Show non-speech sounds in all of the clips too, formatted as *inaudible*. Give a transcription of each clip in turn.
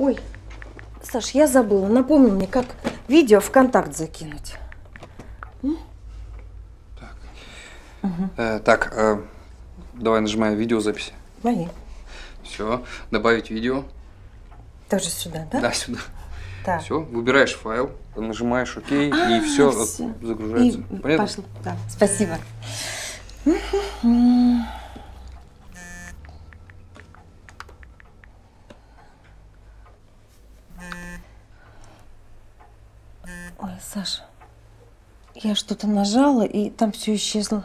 Ой, Саш, я забыла. Напомни мне, как видео в контакт закинуть. Э, так, э, давай нажимай видеозаписи. Мои. Все, добавить видео. Тоже сюда, да? Да, сюда. Так. Все, выбираешь файл, нажимаешь ОК, и А, все всё. загружается. И Понятно? пошло. Да, спасибо. Саша, я что-то нажала, и там все исчезло.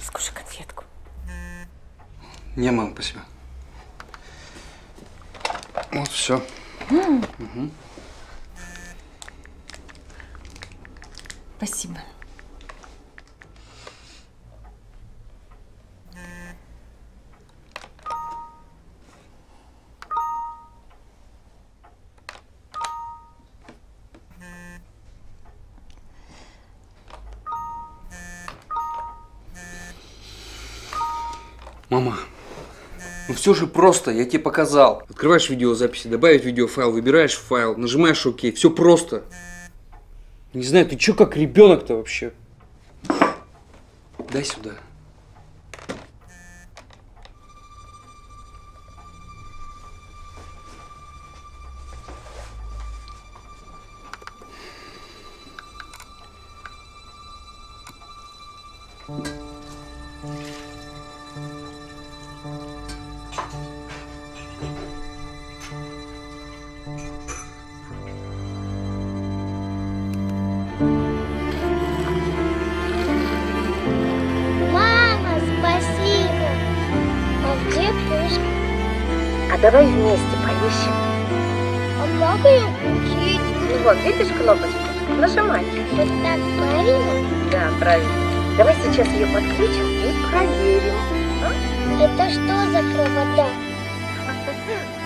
Скушай конфетку. Не, мам, спасибо. Вот, все. Спасибо. Мама, ну все же просто, я тебе показал. Открываешь видеозаписи, добавить видеофайл, выбираешь файл, нажимаешь ОК, все просто. Не знаю, ты че как ребенок-то вообще? Дай сюда. А давай вместе поищем. А как ее включить? Вот, видишь кнопочку? Нажимай. Вот так правильно? Да, правильно. Давай сейчас ее подключим и проверим. Это что за провода? *laughs*